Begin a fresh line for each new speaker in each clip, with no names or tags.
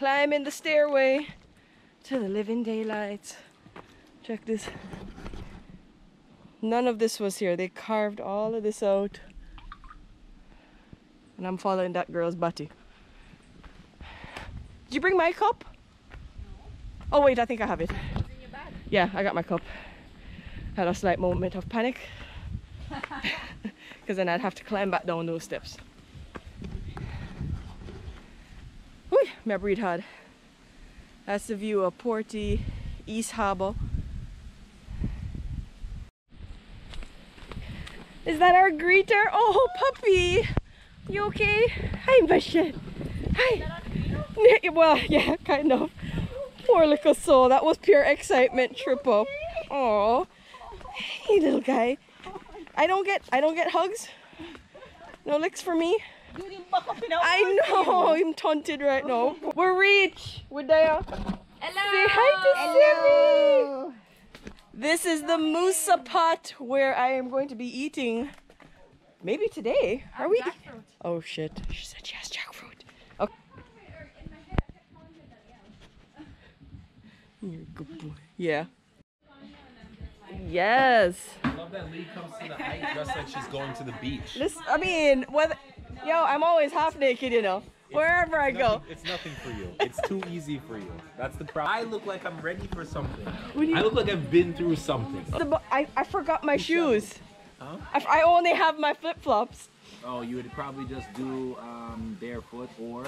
climbing the stairway to the living daylight. Check this. None of this was here. They carved all of this out. And I'm following that girl's body. Did you bring my cup? No. Oh wait, I think I have it. Yeah, I got my cup. Had a slight moment of panic. Because then I'd have to climb back down those steps. Whew, my breathe hard. That's the view of Porty East Harbour. Is that our greeter? Oh, puppy! You okay? Hi, Bashan. Hi. Well, yeah, kind of. Poor little soul. That was pure excitement trip up. Oh, hey, little guy. I don't get, I don't get hugs. No licks for me. I know. I'm taunted right now. We're rich. We're there.
Hello.
Say hi to Simi. This is the Moussa Pot where I am going to be eating. Maybe today. Are we? Oh shit. She said she has jackfruit. Okay. You're a good boy. Yeah. Yes.
I love that Lee comes to the hike dressed like she's going to the beach.
This. I mean, whether. Yo, I'm always half naked, you know. Wherever I go.
It's nothing for you. It's too easy for you. That's the problem. I look like I'm ready for something.
What do you-
I look like I've been through something.
The I, I forgot my shoes.
Huh?
I, I only have my flip flops.
Oh, you would probably just do um, barefoot or.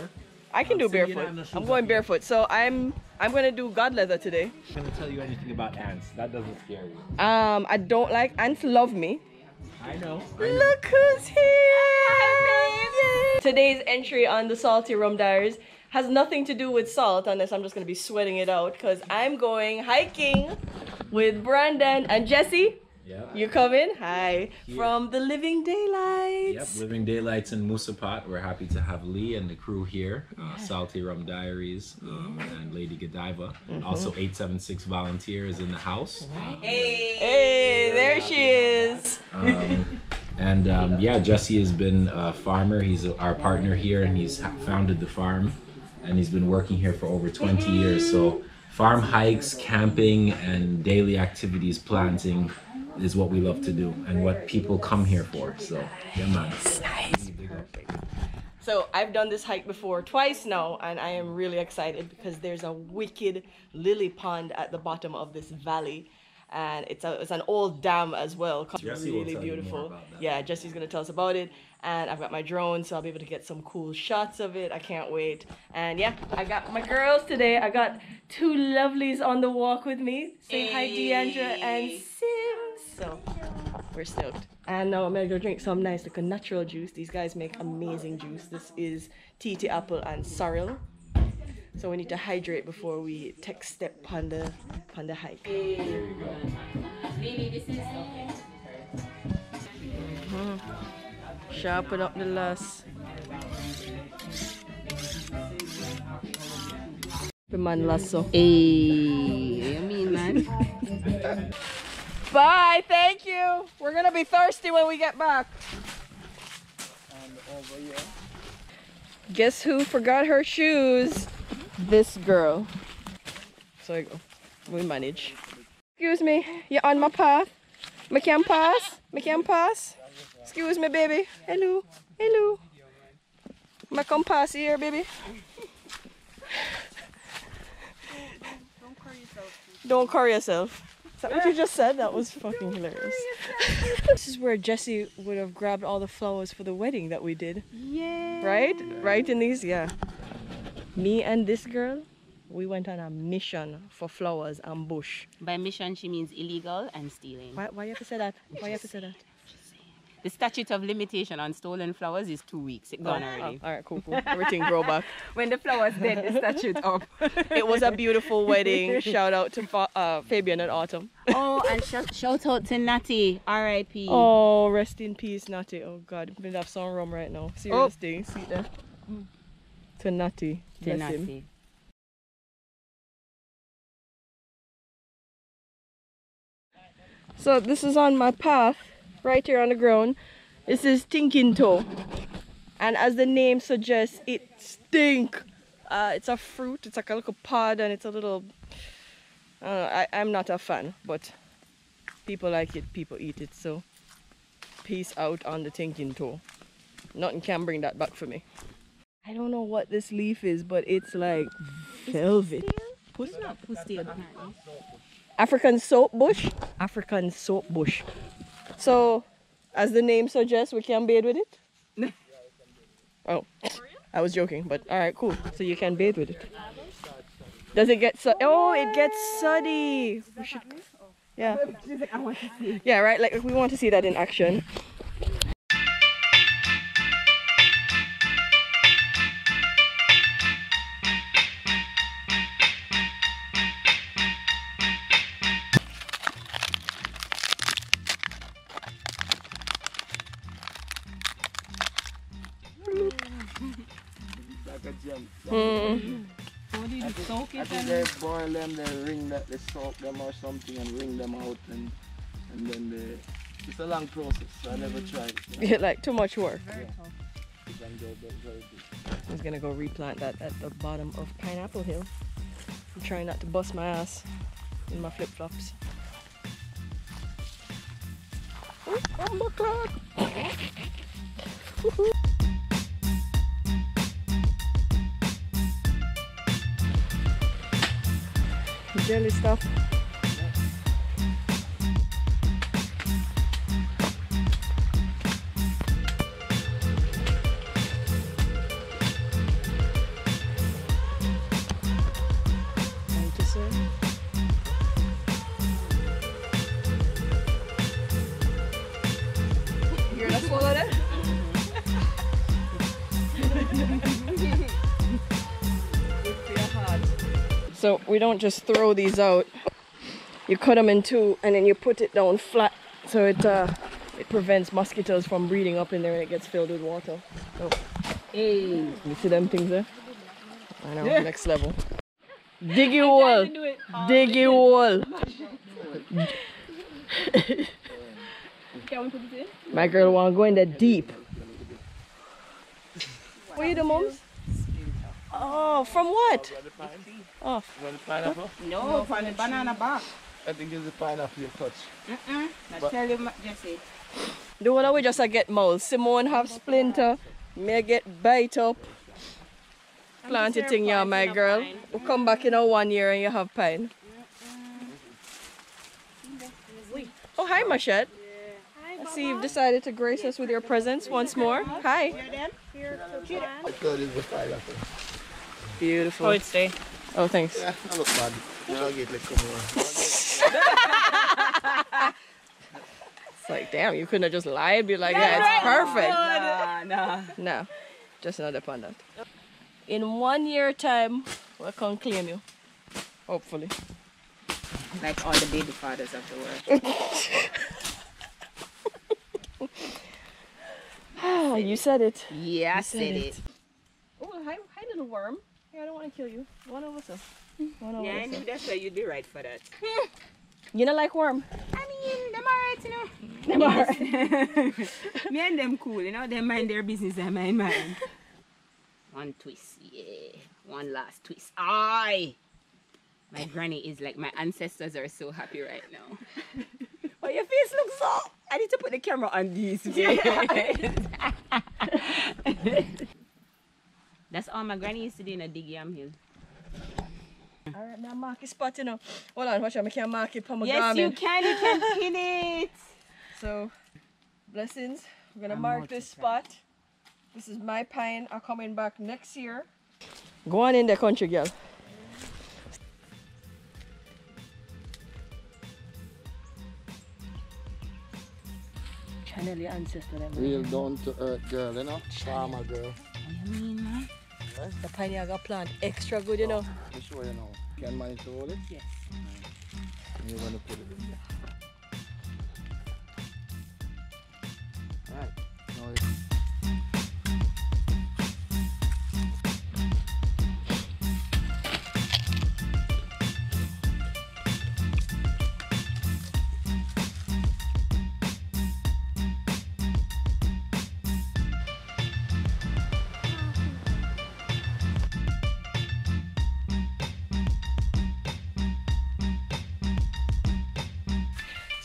I can
Um,
do
so
barefoot.
have no shoes
I'm going barefoot. So I'm I'm gonna do god leather today.
I'm gonna tell you anything about ants. That doesn't scare you.
Um, I don't like ants. Love me.
I know.
Look who's here! Today's entry on the Salty Rum Diaries has nothing to do with salt, unless I'm just gonna be sweating it out, because I'm going hiking with Brandon and Jesse.
Yep.
You coming? Hi.
Here.
From the Living Daylights.
Yep, Living Daylights in Moussa Pot. We're happy to have Lee and the crew here. Uh, Salty Rum Diaries um, and Lady Godiva. Also, 876 volunteers in the house.
Hey, hey, there she is.
Um, and um, yeah, Jesse has been a farmer. He's our partner here, and he's founded the farm, and he's been working here for over 20 years. So, farm hikes, camping, and daily activities, planting, is what we love to do, and what people come here for. So, yeah, man.
Nice. So I've done this hike before twice now, and I am really excited because there's a wicked lily pond at the bottom of this valley, and it's a it's an old dam as well. It's
Jesse will
really
tell you more
beautiful.
about that.
Yeah, Jesse's gonna tell us about it, and I've got my drone, so I'll be able to get some cool shots of it. I can't wait. And yeah, I got my girls today. I got two lovelies on the walk with me. Say hi, Deandra and Sims. So we're stoked. And now I'm gonna go drink some nice like a natural juice. These guys make amazing juice. This is TT apple and sorrel. So we need to hydrate before we take step on the on the hike. Mm-hmm. Sharpen up the last. The man lasso.
Hey, you mean man?
Bye, thank you. We're gonna be thirsty when we get back. Guess who forgot her shoes? This girl. So I go. We manage. Excuse me, you're on my path. Me can pass. Me can pass. Excuse me, baby. Hello. Hello. Me come pass here, baby. Don't don't, don't, curry yourself. That what you just said? That was fucking hilarious. this is where Jesse would have grabbed all the flowers for the wedding that we did.
Yeah.
Right? Right in these? Yeah. Me and this girl, we went on a mission for flowers and bush.
By mission, she means illegal and stealing.
Why, why you have to say that? Why you have to say that?
The statute of limitation on stolen flowers is two weeks. It's gone
Oh,
already.
all right, cool, cool. Everything grow back.
When the flowers dead, the statute up.
It was a beautiful wedding. Shout out to Fa- uh, Fabian and Autumn.
oh, and shout, shout out to Natty, R.I.P.
Oh, rest in peace, Natty. Oh God, we have some rum right now. Serious thing. See there. To Natty.
to
Bless him.
Natty.
So this is on my path, right here on the ground. This is Tinking Toe. And as the name suggests, it stink Uh, it's a fruit. It's like a little pod, and it's a little. Uh, I I'm not a fan, but people like it. People eat it. So peace out on the thinking toe. Nothing can bring that back for me. I don't know what this leaf is, but it's like velvet.
It's not pussy apparently.
African soap bush. African soap bush. So, as the name suggests, we can bathe with it. oh, I was joking, but all right, cool. So you can bathe with it. Does it get su- Oh, it gets suddy. We should- Yeah. Yeah, right. Like we want to see that in action.
Them, they wring that, they soak them or something and wring them out and and then they. It's a long process, so I never tried. You know,
like too much work.
very tough.
it very, very good.
I was gonna go replant that at the bottom of Pineapple Hill. I'm trying not to bust my ass in my flip flops. Jelly stuff. So we don't just throw these out. You cut them in two and then you put it down flat so it uh, it prevents mosquitoes from breeding up in there and it gets filled with water. So
Hey.
you see them things there? I know, next level. Dig your hole. Dig your hole.
Can we put it?
My girl wanna go in there deep. What you the mums? Oh, from what? Oh,
Want the pineapple?
No, from the banana bark.
I think it's the pineapple you touch.
Mm-mm. I tell you, Jesse.
the one we just a get mold. Simone have splinter, may get bite up. Plant it in ya, my girl. We'll come back in a one year and you have pine. Oh, hi, Machette. I see you've decided to grace us with your presence once more. Hi.
I thought it was pineapple.
Beautiful.
Oh, Oh, it's there.
Thanks.
Yeah, I look bad. I'll get like come on.
It's like, damn, you couldn't have just lied, be like, yeah, it's perfect.
Nah, nah.
No, just another panda. In one year time, we'll come claim you. Hopefully.
Like all the baby fathers of the world.
Ah, you said it.
Yeah, I
said
said
it.
it.
Oh, hi, hi, little worm. Yeah, I don't want to kill you. One of us. uh, One of
Yeah, I
us.
knew that's why you'd be right for that.
You don't like worm?
I mean, them alright, you know. Them alright. Me and them cool, you know. They mind their business, I mind mine. One twist, yeah. One last twist. Aye. My granny is like my ancestors are so happy right now. But your face looks so. I need to put the camera on this. That's all my granny used to do in a dig yam hill.
All right, now mark a spot, you know. Hold on, watch out, I can't mark it for my
Yes,
garment.
you can. You can pin it.
So, blessings. We're gonna
I'm
mark this spot. This is my pine. I'm coming back next year. Go on in the country girl. Channel your ancestor.
Real down to earth girl, you know? Farmer girl.
What do you mean, man?
The you got plant extra good, you know.
I'm sure you know. Can manage to hold it?
Yes.
And you're gonna put it in there.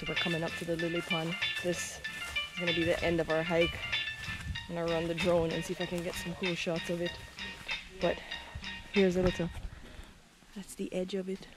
We're coming up to the lily pond. This is gonna be the end of our hike. I'm gonna run the drone and see if I can get some cool shots of it. But here's a little, that's the edge of it.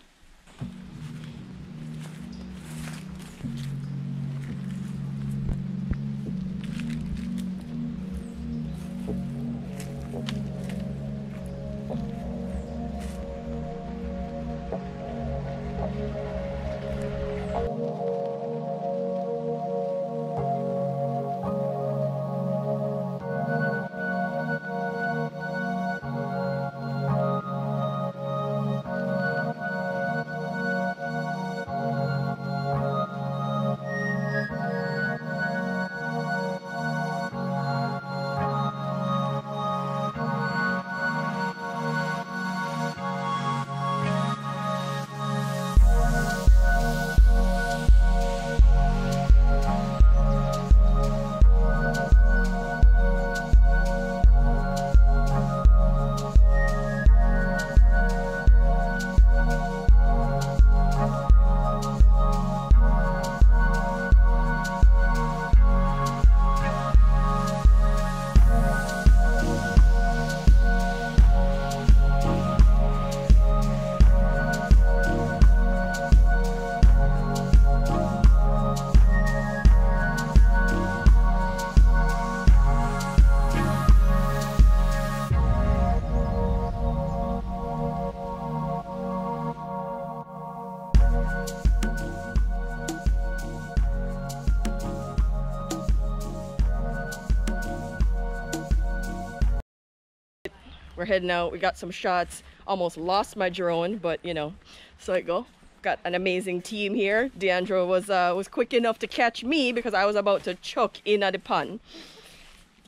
Heading out. We got some shots. Almost lost my drone, but you know, so I go. Got an amazing team here. Deandra was uh, was quick enough to catch me because I was about to chuck in at the pond.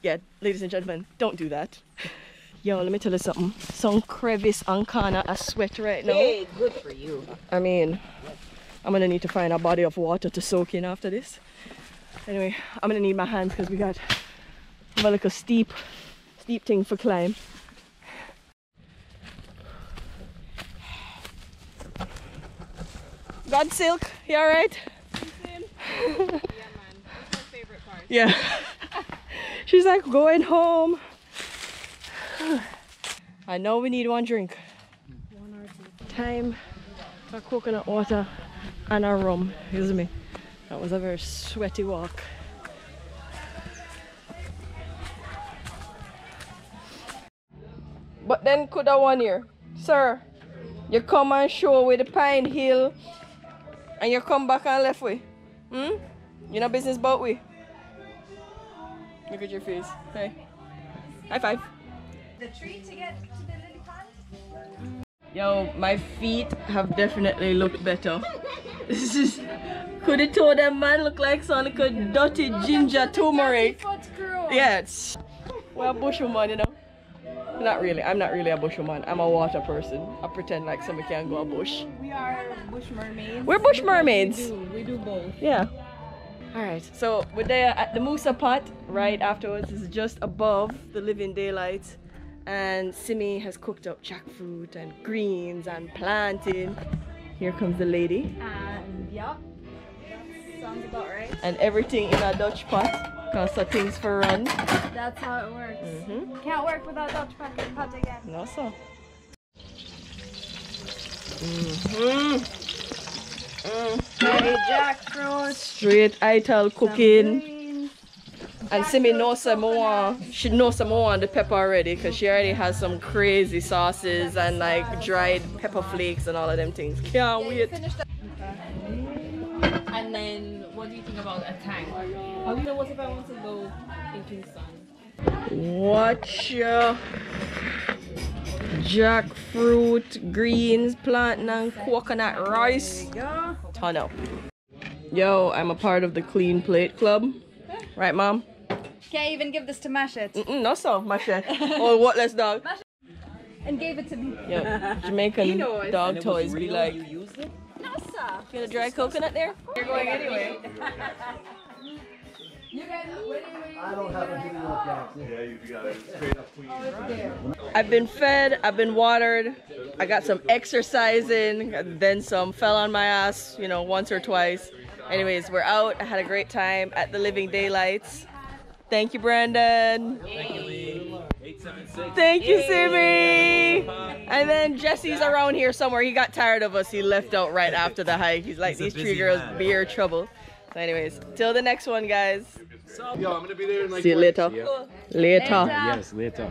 Yeah, ladies and gentlemen, don't do that. Yo, let me tell you something. Some crevice on corner a sweat right now.
Hey, good for you.
I mean, I'm gonna need to find a body of water to soak in after this. Anyway, I'm gonna need my hands because we got we have like a steep, steep thing for climb. God Silk, you alright? Yeah. She's like going home. I know we need one drink. One Time for coconut water and a rum. Excuse me. That was a very sweaty walk. But then could I one here, sir? You come and show with the Pine Hill, and you come back and left way. Hmm? You know business boat way. Look at your face. Hey. High five.
The tree to get to the lily pond?
Yo, my feet have definitely looked better. This is could have told that man look like like a dirty ginger turmeric. Yeah, it's bush woman, you know. Not really. I'm not really a bush woman. I'm a water person. I pretend like somebody can go a bush.
We are bush mermaids.
We're bush mermaids.
We do, we do both.
Yeah. Alright, so we're there at the Moussa Pot right afterwards. Is just above the Living Daylight. And Simi has cooked up jackfruit and greens and planting. Here comes the lady.
And yeah, sounds about right.
And everything in a Dutch pot. Cause of things for run.
That's how it works.
Mm-hmm.
Can't work without Dutch pot, pot again.
No, so. Mm-hmm.
Hey, jackfruit.
Straight ital cooking.
Greens.
And Simi knows some more. She knows some more on the pepper already because she already has some crazy sauces and like dried pepper flakes and all of them things. Can't wait.
And then, what do you think about a tank? How do you know what if I want to go in Kingston?
Watch your jackfruit, greens, plantain, and coconut rice. Ton up. Yo, I'm a part of the Clean Plate Club. Right, mom?
Can't even give this to Mashet.
Mm-mm, no, so, my shit. oh, what, let's dog?
And gave it to me.
Yo, Jamaican dog toys be like,
No, sir.
Get a dry coconut there? You're going anyway. I don't have been fed, I've been watered, I got some exercise in, then some fell on my ass, you know, once or twice. Anyways, we're out. I had a great time at the Living Daylights. Thank you, Brandon.
Thank you, Lee. 876.
Thank you, Simi. And then Jesse's around here somewhere. He got tired of us. He left out right after the hike. He's like,
He's
these three
busy
girls
man.
beer trouble. So anyways, till the next one, guys.
Yo, I'm gonna be there in like
See you later.
Yeah.
Later.
Yes, later.